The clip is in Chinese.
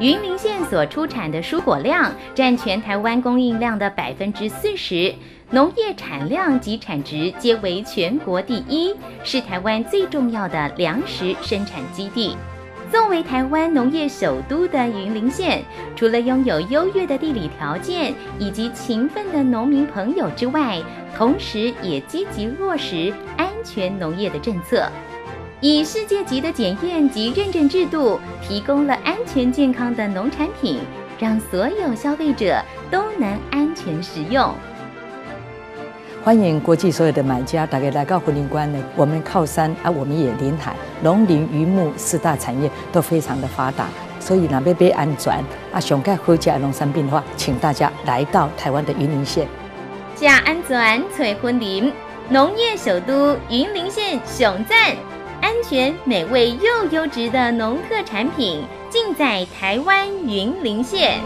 云林县所出产的蔬果量占全台湾供应量的百分之四十，农业产量及产值皆为全国第一，是台湾最重要的粮食生产基地。作为台湾农业首都的云林县，除了拥有优越的地理条件以及勤奋的农民朋友之外，同时也积极落实安全农业的政策，以世界级的检验及认证制度，提供了安全健康的农产品，让所有消费者都能安全食用。欢迎国际所有的买家，大概来到福林关呢。我们靠山啊，我们也临海，农林渔牧四大产业都非常的发达，所以呢，要被安全啊，想盖好家农产品的话，请大家来到台湾的云林县。加安全翠婚林，农业首都云林县雄赞，安全美味又优质的农特产品，尽在台湾云林县。